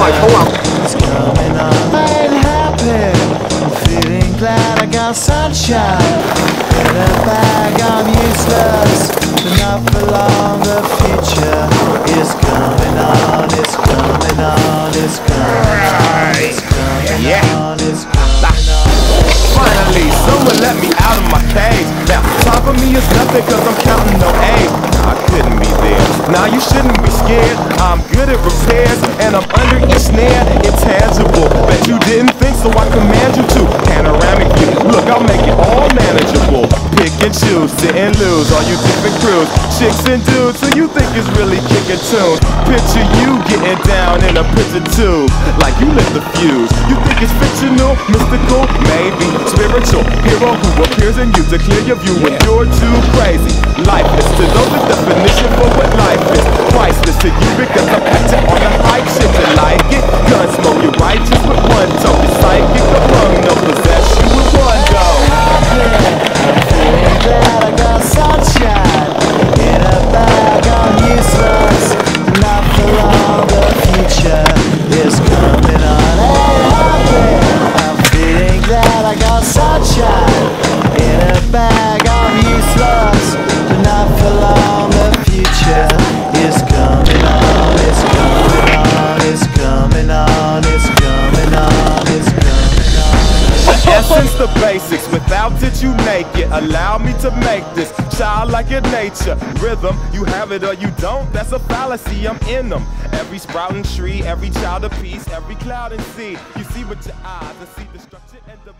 like, hold on. It's coming on. I'm happy. I'm feeling glad I got sunshine. In a bag, I'm useless. But not for long, the future is coming on, it's coming on, it's coming on. It's coming yeah. on, it's. Finally, someone let me out of my cage. Now, top of me is nothing, cause I'm counting no A's. I couldn't be there. Now you shouldn't be scared. I'm good at repairs and I'm under each snare. Intangible. Bet you didn't think so I command you to. Panoramic view. Look, I'll make it all manageable. Pick and choose, sit and lose. All you different crews, chicks and dudes who you think is really kicking tunes. Picture you getting down in a picture tube, like you lit the fuse. You think it's fictional, mystical, maybe spiritual. Hero who appears in you to clear your view when you're too crazy. Lifeless to know the definition for basics. Without it, you make it. Allow me to make this child like in nature. Rhythm, you have it or you don't. That's a fallacy. I'm in them. Every sprouting tree, every child of peace, every cloud and sea. You see with your eyes see and.